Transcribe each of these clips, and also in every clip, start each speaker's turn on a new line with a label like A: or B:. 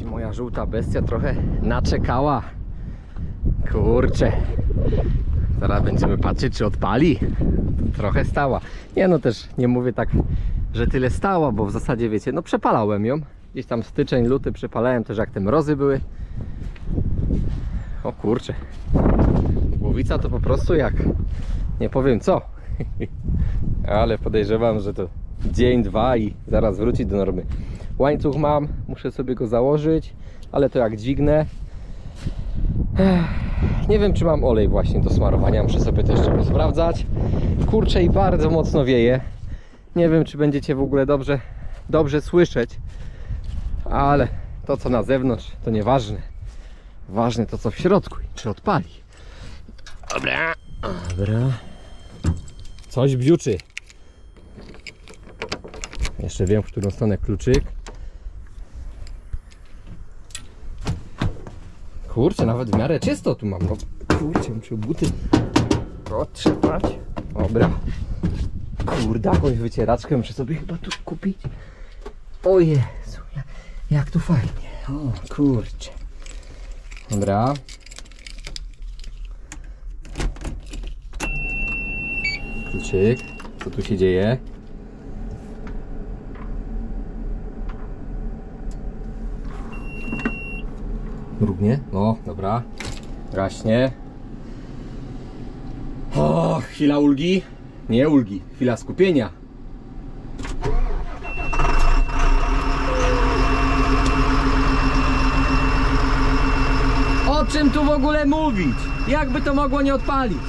A: I moja żółta bestia trochę naczekała. Kurczę. Zaraz będziemy patrzeć, czy odpali. Trochę stała. Nie no też nie mówię tak, że tyle stała, bo w zasadzie wiecie, no przepalałem ją. Gdzieś tam styczeń, luty przepalałem też jak te mrozy były. O kurczę. Głowica to po prostu jak nie powiem co. Ale podejrzewam, że to dzień, dwa i zaraz wróci do normy. Łańcuch mam, muszę sobie go założyć, ale to jak dźwignę. Nie wiem, czy mam olej właśnie do smarowania, muszę sobie to jeszcze sprawdzać. Kurczę i bardzo mocno wieje. Nie wiem, czy będziecie w ogóle dobrze, dobrze słyszeć, ale to co na zewnątrz to nieważne. Ważne to co w środku i czy odpali. Dobra, dobra. Coś bziuczy. Jeszcze wiem, w którą stronę kluczyk. Kurczę, nawet w miarę czysto tu mam. No, kurczę, muszę buty otrzepać. Dobra. Kurde, jakąś wycieraczkę muszę sobie chyba tu kupić. O Jezu, jak, jak tu fajnie. O kurczę. Dobra. Kluczyk. Co tu się dzieje? Mrugnie. O, dobra. Gaśnie. O, chwila ulgi. Nie ulgi, chwila skupienia. O czym tu w ogóle mówić? Jakby to mogło nie odpalić?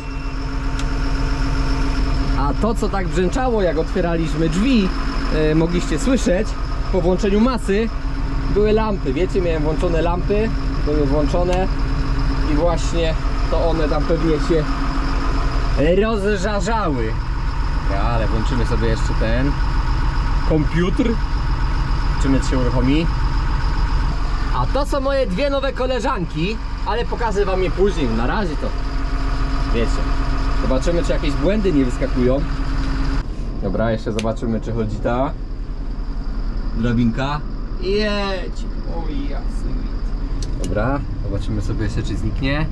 A: A to, co tak brzęczało, jak otwieraliśmy drzwi, e, mogliście słyszeć po włączeniu masy, były lampy. Wiecie, miałem włączone lampy, były włączone i właśnie to one tam pewnie się rozżarzały. Ale włączymy sobie jeszcze ten komputer. Zobaczymy, czy się uruchomi. A to są moje dwie nowe koleżanki, ale pokażę wam je później. Na razie to wiecie. Zobaczymy, czy jakieś błędy nie wyskakują. Dobra, jeszcze zobaczymy, czy chodzi ta drabinka. Jedź! Oj, jasny. Dobra, zobaczymy sobie jeszcze, czy zniknie.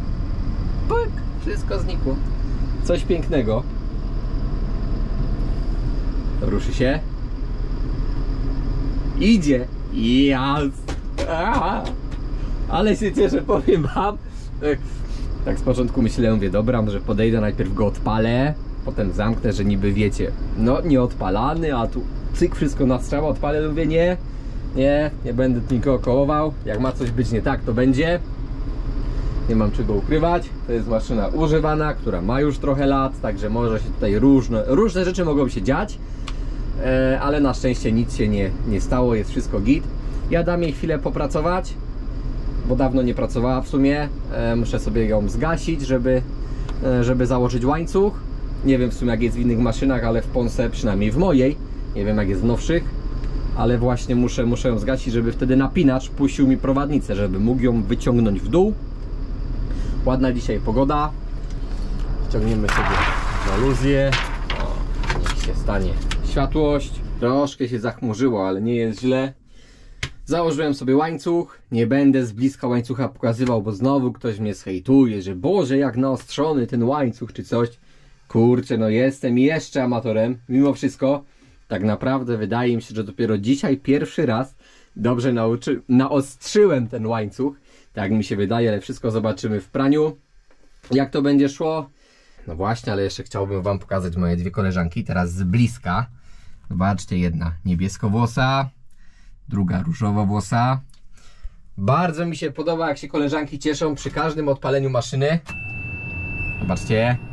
A: Pyk! Wszystko znikło. Coś pięknego. Ruszy się. Idzie. Aaa. Ale się cieszę, powiem wam. Tak, tak z początku myślałem, mówię, dobra, może podejdę, najpierw go odpalę, potem zamknę, że niby wiecie, no nie odpalany, a tu cyk, wszystko na strzała, odpalę, mówię, nie, nie, nie będę nikogo kołował, jak ma coś być nie tak, to będzie. Nie mam czego ukrywać, to jest maszyna używana, która ma już trochę lat, także może się tutaj różne, różne rzeczy mogą się dziać, e, ale na szczęście nic się nie, nie stało, jest wszystko git. Ja dam jej chwilę popracować, bo dawno nie pracowała w sumie. E, muszę sobie ją zgasić, żeby, e, żeby założyć łańcuch. Nie wiem w sumie jak jest w innych maszynach, ale w Ponce, przynajmniej w mojej, nie wiem jak jest w nowszych, ale właśnie muszę, muszę ją zgasić, żeby wtedy napinacz puścił mi prowadnicę, żeby mógł ją wyciągnąć w dół. Ładna dzisiaj pogoda. Ściągniemy sobie żaluzję. O, niech się stanie światłość. Troszkę się zachmurzyło, ale nie jest źle. Założyłem sobie łańcuch, nie będę z bliska łańcucha pokazywał, bo znowu ktoś mnie zhejtuje, że Boże, jak naostrzony ten łańcuch czy coś. Kurczę, no jestem jeszcze amatorem, mimo wszystko. Tak naprawdę wydaje mi się, że dopiero dzisiaj pierwszy raz dobrze nauczy, naostrzyłem ten łańcuch. Tak mi się wydaje, ale wszystko zobaczymy w praniu. Jak to będzie szło? No właśnie, ale jeszcze chciałbym Wam pokazać moje dwie koleżanki, teraz z bliska. Zobaczcie, jedna niebieskowłosa, druga różowa włosa. Bardzo mi się podoba, jak się koleżanki cieszą przy każdym odpaleniu maszyny. Zobaczcie.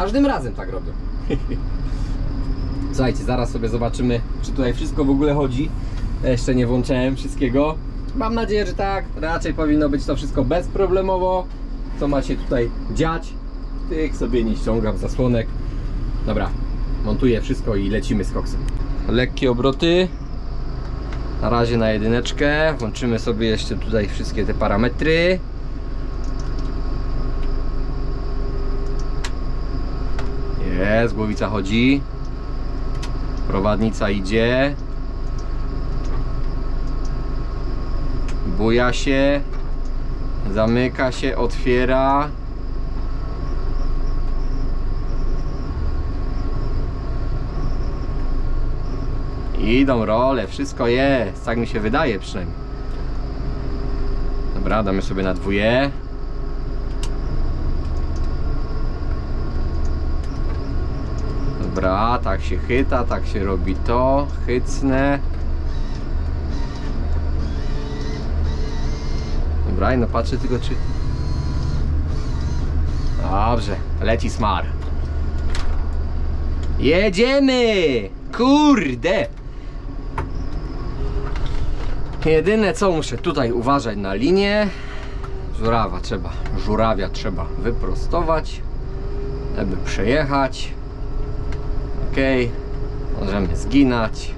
A: Każdym razem tak robią. Słuchajcie, zaraz sobie zobaczymy, czy tutaj wszystko w ogóle chodzi. Jeszcze nie włączałem wszystkiego. Mam nadzieję, że tak. Raczej powinno być to wszystko bezproblemowo. Co ma się tutaj dziać? Tych sobie nie ściągam zasłonek. Dobra, montuję wszystko i lecimy z koksem. Lekkie obroty. Na razie na jedyneczkę. Włączymy sobie jeszcze tutaj wszystkie te parametry. Jest, głowica chodzi. Prowadnica idzie. Buja się. Zamyka się, otwiera. Idą role, wszystko jest, tak mi się wydaje przynajmniej. Dobra, damy sobie na dwóje. Dobra, tak się chyta, tak się robi to. Chycnę. Dobra, i no patrzę tylko czy... Dobrze, leci smar. Jedziemy! Kurde! Jedyne co muszę tutaj uważać na linię Żurawa trzeba, żurawia trzeba wyprostować Żeby przejechać Ok Możemy zginać.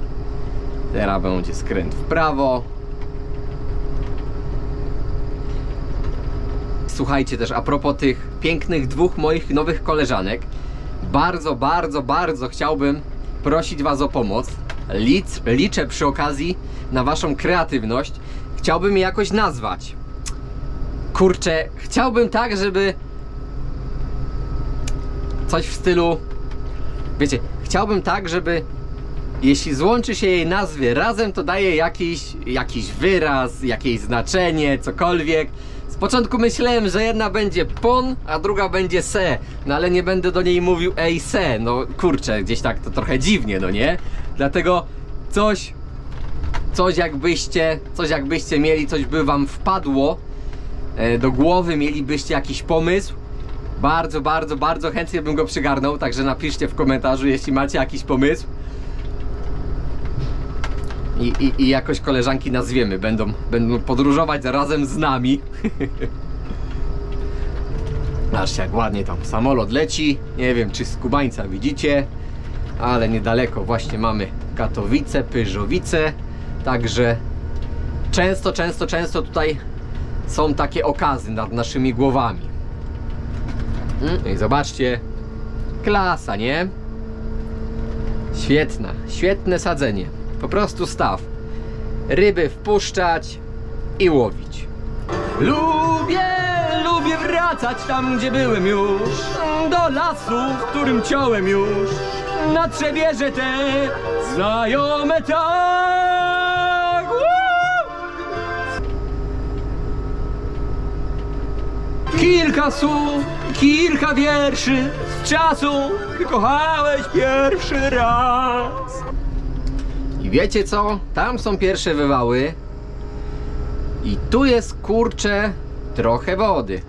A: Teraz będzie skręt w prawo. Słuchajcie też a propos tych pięknych dwóch moich nowych koleżanek. Bardzo, bardzo, bardzo chciałbym prosić Was o pomoc. Lic, Liczę przy okazji na Waszą kreatywność. Chciałbym je jakoś nazwać. Kurczę, chciałbym tak, żeby Coś w stylu Wiecie, chciałbym tak, żeby jeśli złączy się jej nazwy razem, to daje jakiś, jakiś wyraz, jakieś znaczenie, cokolwiek. Z początku myślałem, że jedna będzie pon, a druga będzie se, no ale nie będę do niej mówił ej se, no kurczę, gdzieś tak to trochę dziwnie, no nie? Dlatego coś, coś jakbyście, coś jakbyście mieli, coś by wam wpadło e, do głowy, mielibyście jakiś pomysł, bardzo, bardzo, bardzo chętnie bym go przygarnął, także napiszcie w komentarzu, jeśli macie jakiś pomysł. I, i, I jakoś koleżanki nazwiemy, będą, będą podróżować razem z nami. Aż jak ładnie tam samolot leci. Nie wiem, czy z Kubańca widzicie, ale niedaleko właśnie mamy Katowice, Pyżowice. Także często, często, często tutaj są takie okazy nad naszymi głowami. Mm, I zobaczcie, klasa, nie? Świetna, świetne sadzenie. Po prostu staw. Ryby wpuszczać i łowić. Lubię, lubię wracać tam, gdzie byłem już. Do lasu, w którym ciąłem już. Na trzebierze te znajome tak. Kilka słów, kilka wierszy z czasu, gdy kochałeś pierwszy raz. I wiecie co? Tam są pierwsze wywały. I tu jest kurcze trochę wody.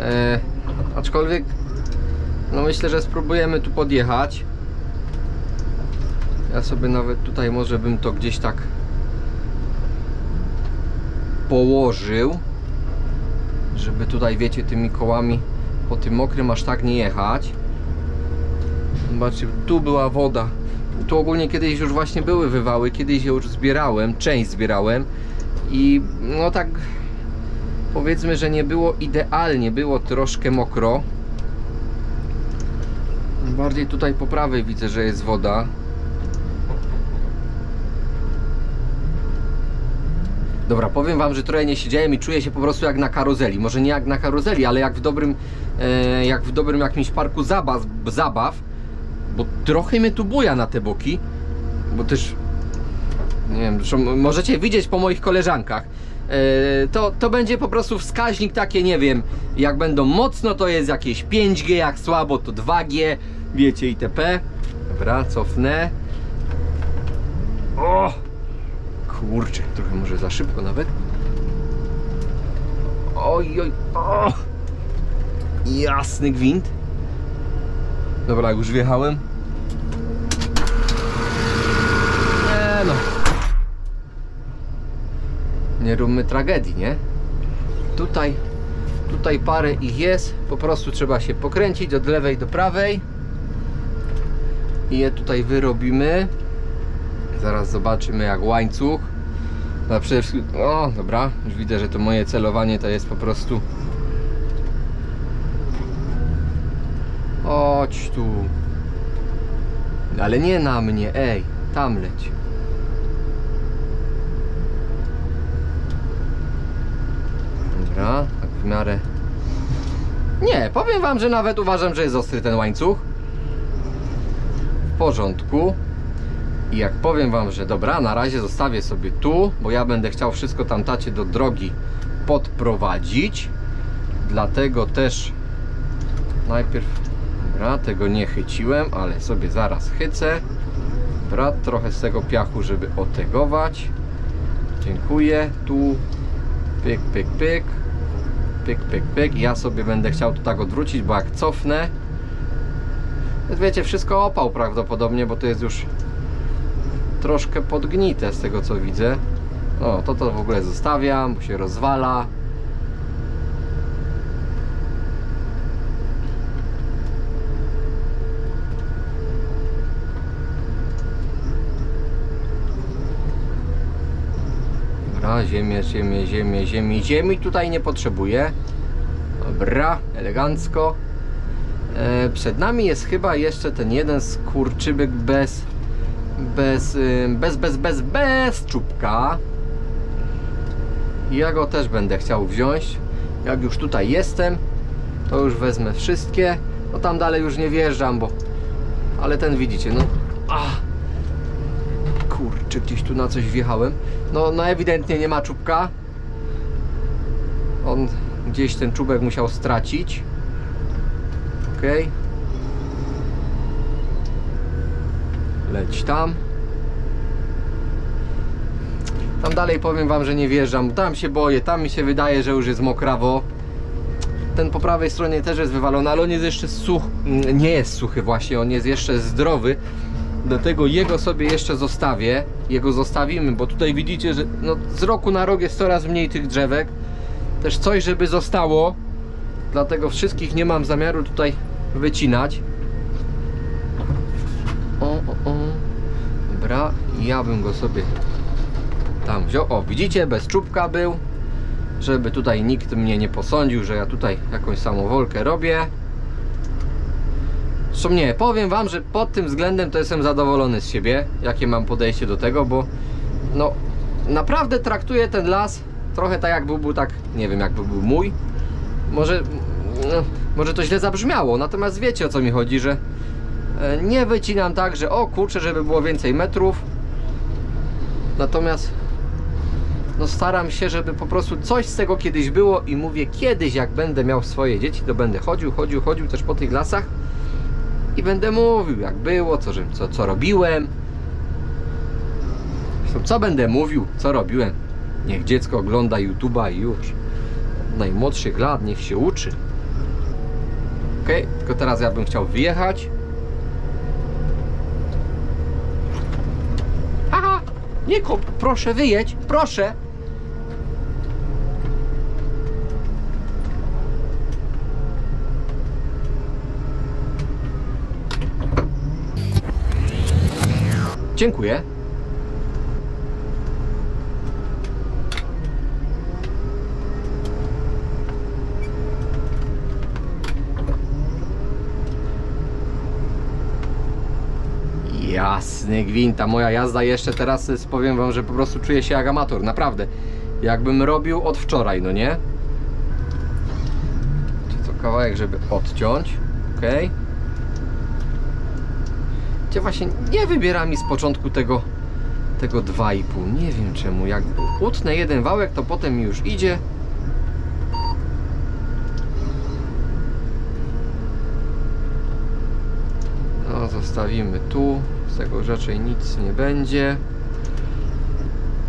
A: E, aczkolwiek, no myślę, że spróbujemy tu podjechać. Ja sobie nawet tutaj może bym to gdzieś tak położył żeby tutaj wiecie tymi kołami po tym mokrym aż tak nie jechać. Zobaczcie tu była woda. Tu ogólnie kiedyś już właśnie były wywały kiedyś je już zbierałem, część zbierałem. I no tak powiedzmy, że nie było idealnie było troszkę mokro. Bardziej tutaj po prawej widzę, że jest woda Dobra, powiem wam, że trochę nie siedziałem i czuję się po prostu jak na karuzeli. Może nie jak na karuzeli, ale jak w dobrym, e, jak w dobrym jakimś parku zabaw, zabaw, bo trochę mnie tu buja na te boki, bo też, nie wiem, możecie widzieć po moich koleżankach, e, to, to będzie po prostu wskaźnik takie, nie wiem, jak będą mocno to jest jakieś 5G, jak słabo to 2G, wiecie itp. Dobra, cofnę. O! Kurczę, trochę może za szybko nawet. Oj, oj, o! Jasny gwint. Dobra, już wjechałem. Nie no. Nie róbmy tragedii, nie? Tutaj, tutaj parę ich jest. Po prostu trzeba się pokręcić od lewej do prawej. I je tutaj wyrobimy. Zaraz zobaczymy jak łańcuch. No przede wszystkim, o dobra, już widzę, że to moje celowanie to jest po prostu Chodź tu Ale nie na mnie, ej, tam leć. Dobra, tak w miarę. Nie, powiem wam, że nawet uważam, że jest ostry ten łańcuch. W porządku. I jak powiem wam, że dobra, na razie zostawię sobie tu, bo ja będę chciał wszystko tam tacie do drogi podprowadzić. Dlatego też najpierw dobra, tego nie chyciłem, ale sobie zaraz chycę. Dobra, trochę z tego piachu, żeby otegować. Dziękuję. Tu pyk, pyk, pyk. Pyk, pyk, pyk. Ja sobie będę chciał to tak odwrócić, bo jak cofnę, wiecie, wszystko opał prawdopodobnie, bo to jest już troszkę podgnite z tego co widzę. O, to to w ogóle zostawiam, bo się rozwala. Dobra, ziemię, ziemię, ziemię, ziemi, ziemi tutaj nie potrzebuję. Dobra, elegancko. E, przed nami jest chyba jeszcze ten jeden skurczybyk bez bez, y, bez, bez, bez, bez czubka. Ja go też będę chciał wziąć. Jak już tutaj jestem, to już wezmę wszystkie. No tam dalej już nie wjeżdżam, bo... Ale ten widzicie, no... Ach. Kurczę, gdzieś tu na coś wjechałem. No, no ewidentnie nie ma czubka. On gdzieś ten czubek musiał stracić. Okej. Okay. Leć tam. Tam dalej powiem wam, że nie wjeżdżam. Tam się boję, tam mi się wydaje, że już jest mokrawo. Ten po prawej stronie też jest wywalony, ale on jest jeszcze suchy. Nie jest suchy właśnie, on jest jeszcze zdrowy. Dlatego jego sobie jeszcze zostawię. Jego zostawimy, bo tutaj widzicie, że no, z roku na rok jest coraz mniej tych drzewek. Też coś, żeby zostało. Dlatego wszystkich nie mam zamiaru tutaj wycinać. O, o, o. Dobra, ja bym go sobie tam wziął. O, widzicie, bez czubka był. Żeby tutaj nikt mnie nie posądził, że ja tutaj jakąś samowolkę robię. Zresztą nie, powiem wam, że pod tym względem to jestem zadowolony z siebie, jakie mam podejście do tego, bo no naprawdę traktuję ten las trochę tak jakby był tak, nie wiem, jakby był mój. Może, no, może to źle zabrzmiało, natomiast wiecie o co mi chodzi, że nie wycinam tak, że o kurczę, żeby było więcej metrów. Natomiast no staram się, żeby po prostu coś z tego kiedyś było i mówię kiedyś jak będę miał swoje dzieci, to będę chodził, chodził, chodził też po tych lasach i będę mówił jak było, co, co, co robiłem. Co będę mówił, co robiłem. Niech dziecko ogląda YouTube'a i już. Od najmłodszych lat niech się uczy. Ok, tylko teraz ja bym chciał wyjechać. Nie kop, proszę wyjedź, proszę. Dziękuję. Jasny gwint, ta moja jazda jeszcze teraz y, powiem wam, że po prostu czuję się jak amator, naprawdę. Jakbym robił od wczoraj, no nie? Co kawałek, żeby odciąć, ok? Gdzie właśnie nie wybiera mi z początku tego tego 2,5, nie wiem czemu, jak utnę jeden wałek, to potem mi już idzie No, zostawimy tu. Z tego raczej nic nie będzie.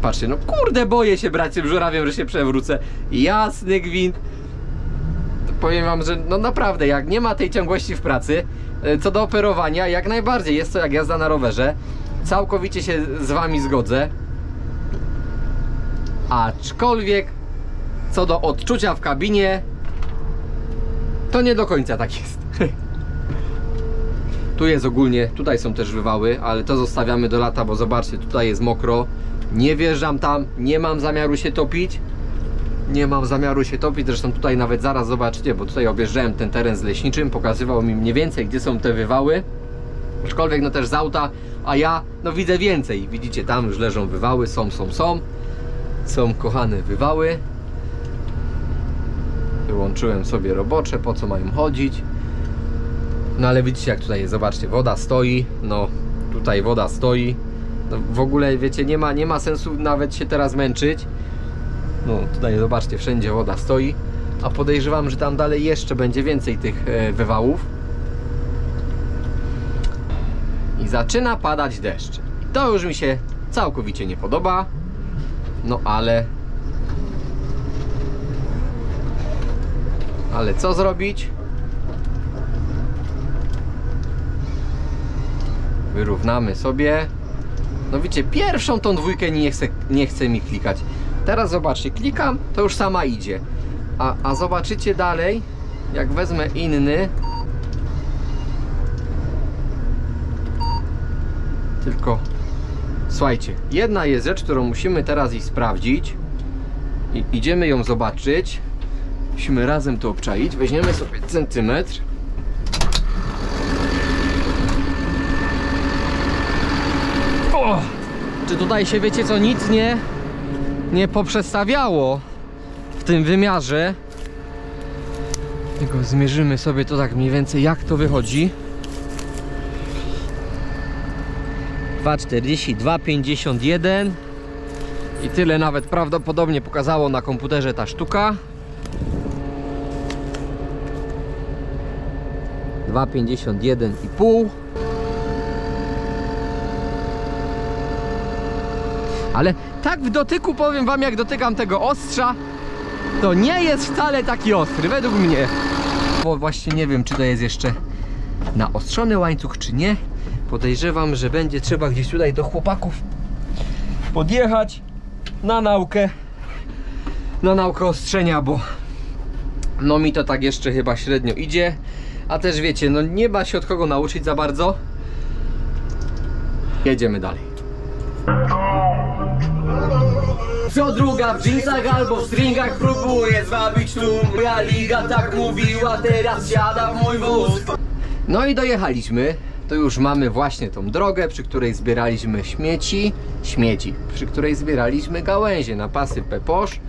A: Patrzcie, no kurde, boję się brać tym żurawiem, że się przewrócę. Jasny gwint. Powiem wam, że no naprawdę, jak nie ma tej ciągłości w pracy, e, co do operowania, jak najbardziej jest to jak jazda na rowerze. Całkowicie się z wami zgodzę. Aczkolwiek, co do odczucia w kabinie, to nie do końca tak jest. Tu jest ogólnie, tutaj są też wywały, ale to zostawiamy do lata, bo zobaczcie, tutaj jest mokro. Nie wjeżdżam tam, nie mam zamiaru się topić. Nie mam zamiaru się topić, zresztą tutaj nawet zaraz zobaczcie, bo tutaj objeżdżałem ten teren z leśniczym, pokazywał mi mniej więcej, gdzie są te wywały. Aczkolwiek no też z auta, a ja no widzę więcej. Widzicie, tam już leżą wywały, są, są, są. Są kochane wywały. Wyłączyłem sobie robocze, po co mają chodzić. No ale widzicie jak tutaj jest, zobaczcie, woda stoi, no tutaj woda stoi. No, w ogóle wiecie, nie ma, nie ma sensu nawet się teraz męczyć. No tutaj zobaczcie, wszędzie woda stoi. A podejrzewam, że tam dalej jeszcze będzie więcej tych e, wywałów. I zaczyna padać deszcz. To już mi się całkowicie nie podoba. No ale. Ale co zrobić? Wyrównamy sobie. No widzicie, pierwszą tą dwójkę nie chce, nie chce mi klikać. Teraz zobaczcie, klikam, to już sama idzie. A, a zobaczycie dalej, jak wezmę inny. Tylko słuchajcie, jedna jest rzecz, którą musimy teraz i sprawdzić. I idziemy ją zobaczyć. Musimy razem to obczaić. Weźmiemy sobie centymetr. O! Czy tutaj się wiecie co nic nie nie poprzestawiało w tym wymiarze. Tylko zmierzymy sobie to tak mniej więcej jak to wychodzi. 2,40, 2,51 i tyle nawet prawdopodobnie pokazało na komputerze ta sztuka. 2,51,5 Ale tak w dotyku powiem wam, jak dotykam tego ostrza, to nie jest wcale taki ostry, według mnie. Bo właśnie nie wiem, czy to jest jeszcze naostrzony łańcuch, czy nie. Podejrzewam, że będzie trzeba gdzieś tutaj do chłopaków podjechać na naukę. Na naukę ostrzenia, bo no mi to tak jeszcze chyba średnio idzie. A też wiecie, no nie ma się od kogo nauczyć za bardzo. Jedziemy dalej. Co druga w jeansach albo w stringach próbuje zwabić tu. Moja liga tak mówiła, teraz siada w mój wóz. No i dojechaliśmy. To już mamy właśnie tą drogę, przy której zbieraliśmy śmieci. Śmieci, przy której zbieraliśmy gałęzie na pasy Peposz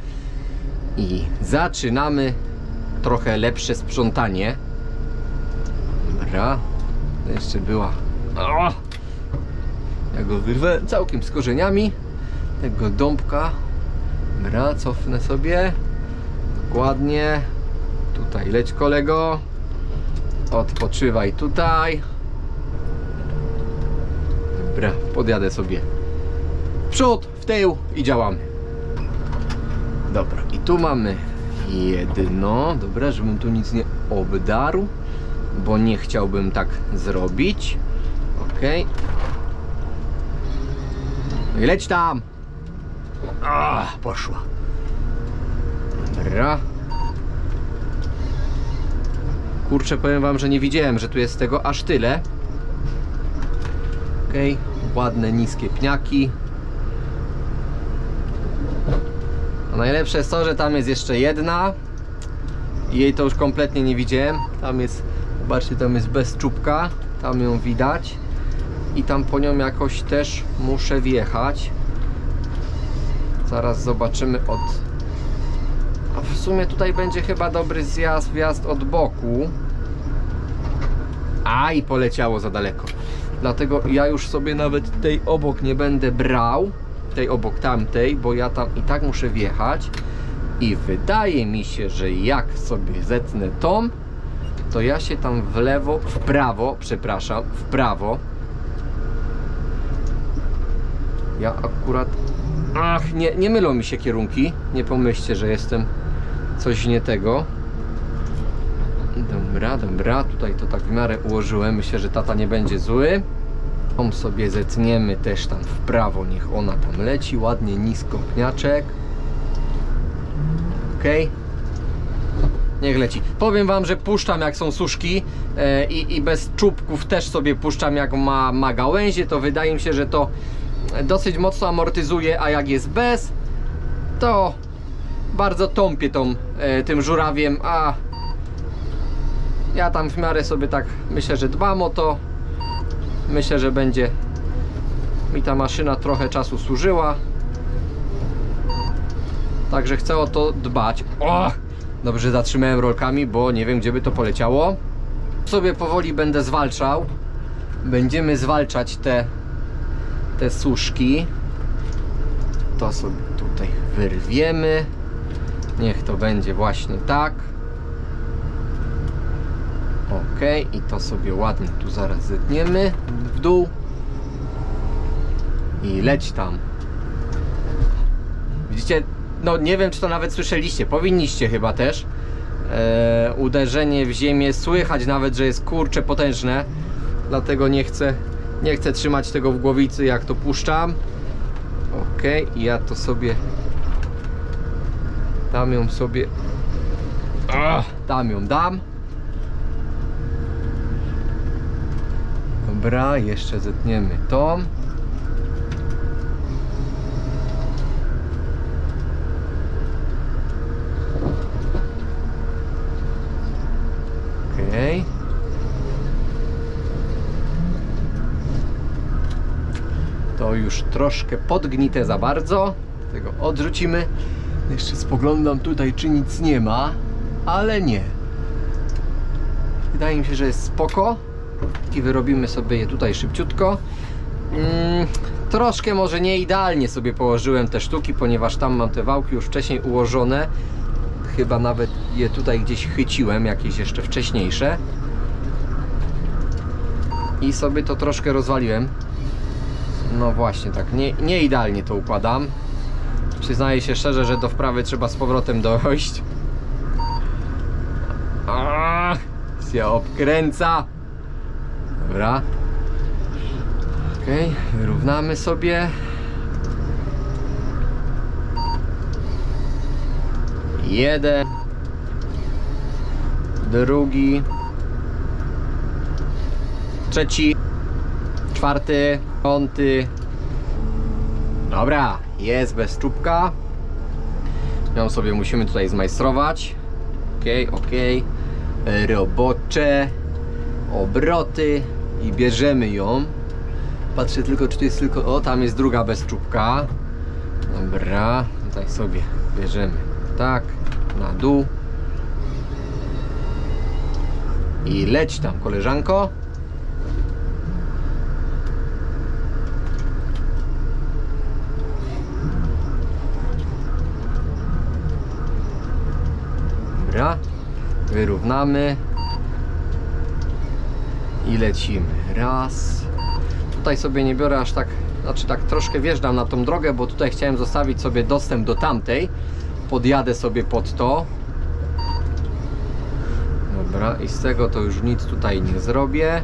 A: I zaczynamy trochę lepsze sprzątanie. Dobra, to jeszcze była o! Ja go wyrwę całkiem z korzeniami. Tego dąbka Dobra, cofnę sobie. Dokładnie. Tutaj leć kolego. Odpoczywaj tutaj. Dobra, podjadę sobie. W przód, w tył i działamy. Dobra, i tu mamy jedno. Dobra, żebym tu nic nie obdarł Bo nie chciałbym tak zrobić. Okej. No leć tam! Ah, poszła. Dobra. Kurczę, powiem wam, że nie widziałem, że tu jest tego aż tyle. Okej, okay. ładne, niskie pniaki. A najlepsze jest to, że tam jest jeszcze jedna. Jej to już kompletnie nie widziałem. Tam jest, zobaczcie, tam jest bez czubka. Tam ją widać i tam po nią jakoś też muszę wjechać zaraz zobaczymy od a w sumie tutaj będzie chyba dobry zjazd, wjazd od boku. A i poleciało za daleko. Dlatego ja już sobie nawet tej obok nie będę brał tej obok tamtej, bo ja tam i tak muszę wjechać. I wydaje mi się, że jak sobie zetnę tą to ja się tam w lewo, w prawo, przepraszam, w prawo. Ja akurat... Ach, nie, nie mylą mi się kierunki. Nie pomyślcie, że jestem coś nie tego. Dobra, dobra. Tutaj to tak w miarę ułożyłem. Myślę, że tata nie będzie zły. Tą sobie zetniemy też tam w prawo. Niech ona tam leci. Ładnie nisko pniaczek. Okej. Okay. Niech leci. Powiem wam, że puszczam jak są suszki i, i bez czubków też sobie puszczam jak ma, ma gałęzie. To wydaje mi się, że to dosyć mocno amortyzuje, a jak jest bez, to bardzo tąpie tą, e, tym żurawiem, a ja tam w miarę sobie tak myślę, że dbam o to. myślę, że będzie mi ta maszyna trochę czasu służyła. Także chcę o to dbać. O! Dobrze zatrzymałem rolkami, bo nie wiem gdzie by to poleciało. Sobie powoli będę zwalczał. Będziemy zwalczać te, te suszki. To sobie tutaj wyrwiemy. Niech to będzie właśnie tak. Ok, i to sobie ładnie tu zaraz zetniemy w dół. I leć tam. Widzicie, no nie wiem czy to nawet słyszeliście, powinniście chyba też. E, uderzenie w ziemię słychać nawet, że jest kurcze potężne. Dlatego nie chcę, nie chcę trzymać tego w głowicy jak to puszczam. Ok, ja to sobie Dam ją sobie. Ach, Dam ją, dam. Dobra, jeszcze zetniemy tą. Okej. To już troszkę podgnite za bardzo. Tego odrzucimy. Jeszcze spoglądam tutaj, czy nic nie ma, ale nie. Wydaje mi się, że jest spoko. I wyrobimy sobie je tutaj szybciutko. Mm, troszkę może nie idealnie sobie położyłem te sztuki, ponieważ tam mam te wałki już wcześniej ułożone. Chyba nawet je tutaj gdzieś chyciłem, jakieś jeszcze wcześniejsze. I sobie to troszkę rozwaliłem. No właśnie, tak, nie, nie idealnie to układam. Przyznaję się szczerze, że do wprawy trzeba z powrotem dojść. Ach, się obkręca. Dobra. Okej, wyrównamy sobie. Jeden. Drugi. Trzeci. Czwarty. Piąty. Dobra, jest bez czubka. Ją sobie musimy tutaj zmajstrować. Ok, ok. Robocze obroty i bierzemy ją. Patrzę tylko, czy to jest tylko. O, tam jest druga bez czubka. Dobra, tutaj sobie bierzemy tak, na dół. I leć tam, koleżanko. Dobra, wyrównamy i lecimy. Raz. Tutaj sobie nie biorę aż tak, znaczy tak troszkę wjeżdżam na tą drogę, bo tutaj chciałem zostawić sobie dostęp do tamtej. Podjadę sobie pod to. Dobra, i z tego to już nic tutaj nie zrobię.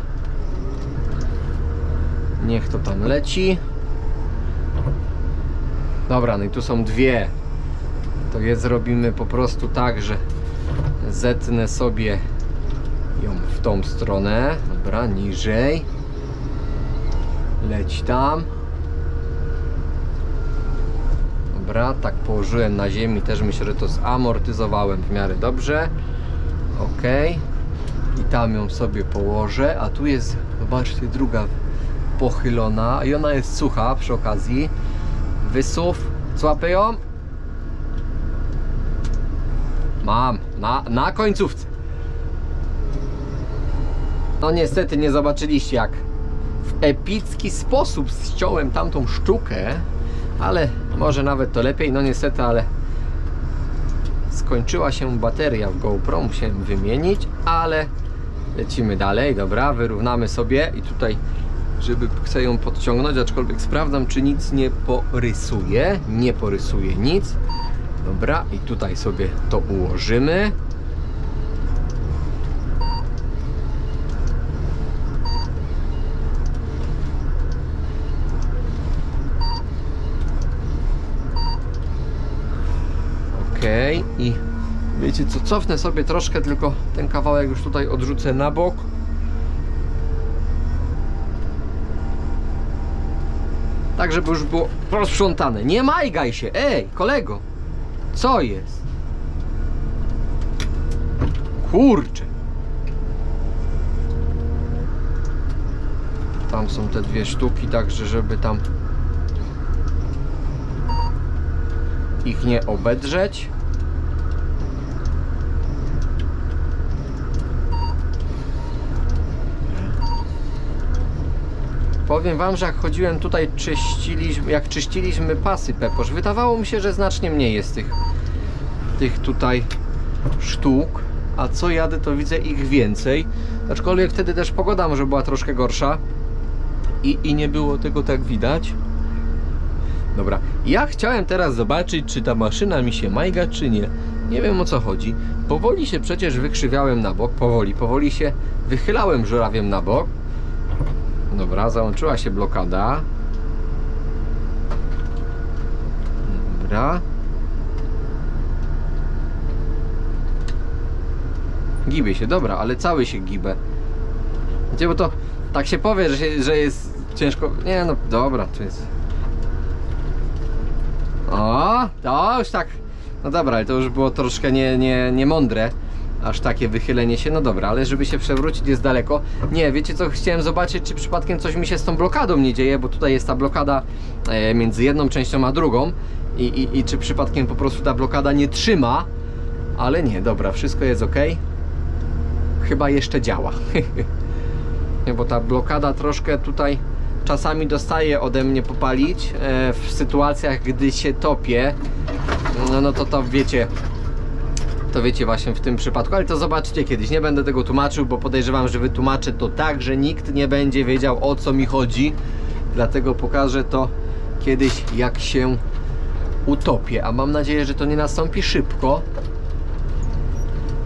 A: Niech to tam leci. Dobra, no i tu są dwie. To je zrobimy po prostu tak, że zetnę sobie ją w tą stronę. Dobra, niżej. Leć tam. Dobra, tak położyłem na ziemi. Też myślę, że to zamortyzowałem w miarę dobrze. Ok. I tam ją sobie położę. A tu jest, zobaczcie, druga pochylona. I ona jest sucha przy okazji. Wysuw. Złapę ją. Mam. Na, na końcówce. No niestety nie zobaczyliście jak w epicki sposób ściąłem tamtą sztukę, ale może nawet to lepiej, no niestety, ale skończyła się bateria w GoPro, musiałem wymienić, ale lecimy dalej, dobra, wyrównamy sobie i tutaj, żeby chcę ją podciągnąć, aczkolwiek sprawdzam, czy nic nie porysuje, nie porysuje nic, dobra, i tutaj sobie to ułożymy. Okej i wiecie co, cofnę sobie troszkę, tylko ten kawałek już tutaj odrzucę na bok. Tak, żeby już było rozprzątane. Nie majgaj się, ej, kolego. Co jest? Kurczę. Tam są te dwie sztuki, także żeby tam ich nie obedrzeć. Powiem wam, że jak chodziłem tutaj, czyściliśmy, jak czyściliśmy pasy Peposz, wydawało mi się, że znacznie mniej jest tych, tych tutaj sztuk, a co jadę, to widzę ich więcej. Aczkolwiek wtedy też pogoda może była troszkę gorsza i, i nie było tego tak widać. Dobra, ja chciałem teraz zobaczyć, czy ta maszyna mi się majga, czy nie. Nie wiem o co chodzi. Powoli się przecież wykrzywiałem na bok, powoli, powoli się wychylałem żurawiem na bok. Dobra, załączyła się blokada. Dobra. Gibie się, dobra, ale cały się gibę. Gdzie, bo to tak się powie, że, się, że jest ciężko. Nie no, dobra, to jest. O, to już tak. No dobra, ale to już było troszkę nie, nie, nie mądre. Aż takie wychylenie się, no dobra, ale żeby się przewrócić jest daleko. Nie, wiecie co, chciałem zobaczyć, czy przypadkiem coś mi się z tą blokadą nie dzieje, bo tutaj jest ta blokada e, między jedną częścią a drugą. I, i, I czy przypadkiem po prostu ta blokada nie trzyma. Ale nie, dobra, wszystko jest ok. Chyba jeszcze działa. Nie, bo ta blokada troszkę tutaj czasami dostaje ode mnie popalić e, w sytuacjach, gdy się topię. No, no to to wiecie, to wiecie właśnie w tym przypadku, ale to zobaczycie kiedyś. Nie będę tego tłumaczył, bo podejrzewam, że wytłumaczę to tak, że nikt nie będzie wiedział o co mi chodzi. Dlatego pokażę to kiedyś, jak się utopię. A mam nadzieję, że to nie nastąpi szybko.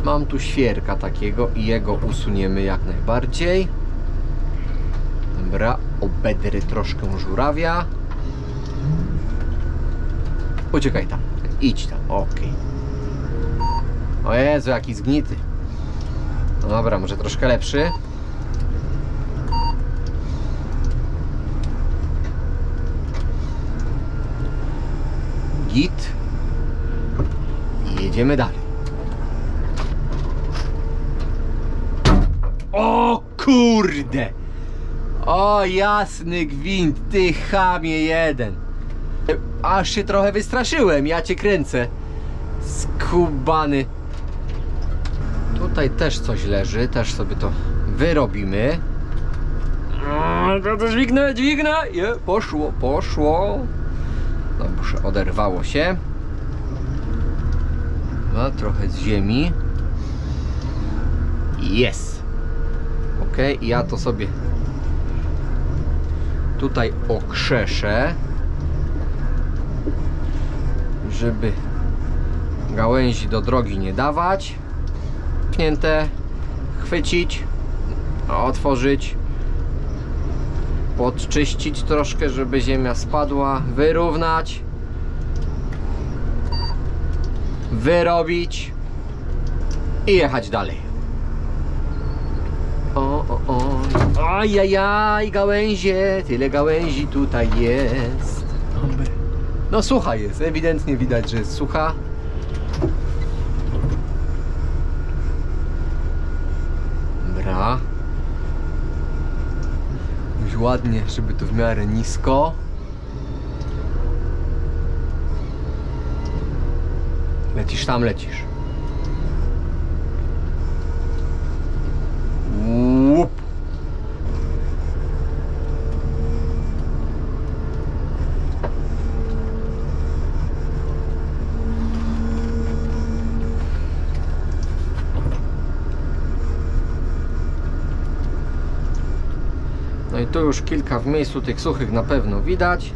A: Mam tu świerka takiego i jego usuniemy jak najbardziej. Dobra, obedry troszkę żurawia. Uciekaj tam, idź tam, okej. O Jezu, jaki zgnity. No dobra, może troszkę lepszy. Git. I jedziemy dalej. O kurde! O jasny gwint, ty chamie jeden. Aż się trochę wystraszyłem, ja cię kręcę. Skubany. Tutaj też coś leży, też sobie to wyrobimy. To, to dźwignę, dźwignę. Je, poszło, poszło. Dobrze, oderwało się. No, trochę z ziemi. Jest. Ok, ja to sobie tutaj okrzeszę, żeby gałęzi do drogi nie dawać. Pchnięte, chwycić, otworzyć, podczyścić troszkę, żeby ziemia spadła, wyrównać, wyrobić i jechać dalej. O, o, o. Ajajaj, gałęzie, tyle gałęzi tutaj jest. No sucha jest, ewidentnie widać, że jest sucha. Dobra. Ładnie, żeby to w miarę nisko. Lecisz tam, lecisz. Łup. No i tu już kilka w miejscu tych suchych na pewno widać.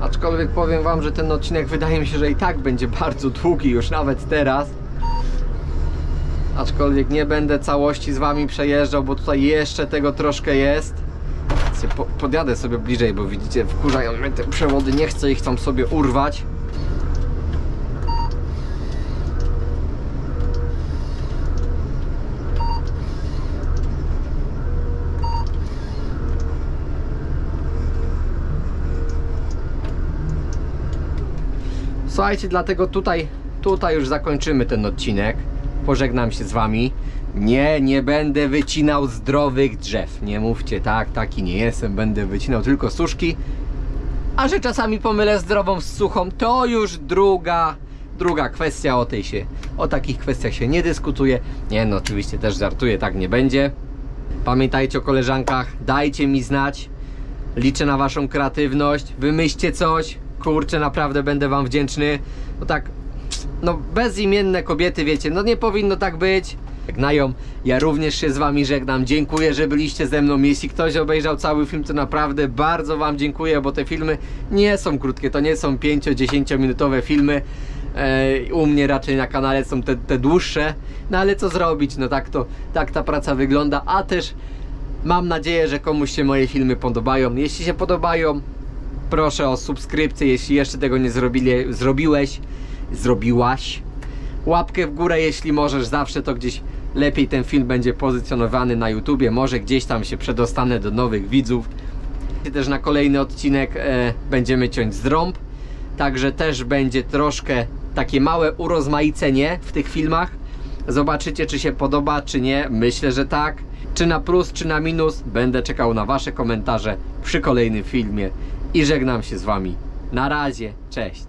A: Aczkolwiek powiem Wam, że ten odcinek wydaje mi się, że i tak będzie bardzo długi już nawet teraz. Aczkolwiek nie będę całości z Wami przejeżdżał, bo tutaj jeszcze tego troszkę jest. Po, podjadę sobie bliżej, bo widzicie, wkurzają mnie te przewody, nie chcę ich tam sobie urwać. Słuchajcie, dlatego tutaj, tutaj już zakończymy ten odcinek. pożegnam się z wami. Nie, nie będę wycinał zdrowych drzew. Nie mówcie tak, taki nie jestem. Będę wycinał tylko suszki. A że czasami pomylę zdrową z suchą, to już druga, druga kwestia. O tej się, o takich kwestiach się nie dyskutuje. Nie, no oczywiście też żartuję, tak nie będzie. Pamiętajcie o koleżankach, dajcie mi znać. Liczę na waszą kreatywność. Wymyślcie coś. Kurczę, naprawdę będę wam wdzięczny. No tak, no bezimienne kobiety, wiecie, no nie powinno tak być. Żegnają. Ja również się z wami żegnam. Dziękuję, że byliście ze mną. Jeśli ktoś obejrzał cały film, to naprawdę bardzo wam dziękuję, bo te filmy nie są krótkie. To nie są 5-10 minutowe filmy. E, u mnie raczej na kanale są te, te dłuższe. No ale co zrobić? No tak to, tak ta praca wygląda. A też mam nadzieję, że komuś się moje filmy podobają. Jeśli się podobają, proszę o subskrypcję, jeśli jeszcze tego nie zrobili, zrobiłeś, zrobiłaś. Łapkę w górę, jeśli możesz, zawsze to gdzieś lepiej ten film będzie pozycjonowany na YouTubie. Może gdzieś tam się przedostanę do nowych widzów. Też na kolejny odcinek e, będziemy ciąć z także też będzie troszkę takie małe urozmaicenie w tych filmach. Zobaczycie, czy się podoba, czy nie. Myślę, że tak. Czy na plus, czy na minus. Będę czekał na Wasze komentarze przy kolejnym filmie. I żegnam się z Wami. Na razie. Cześć.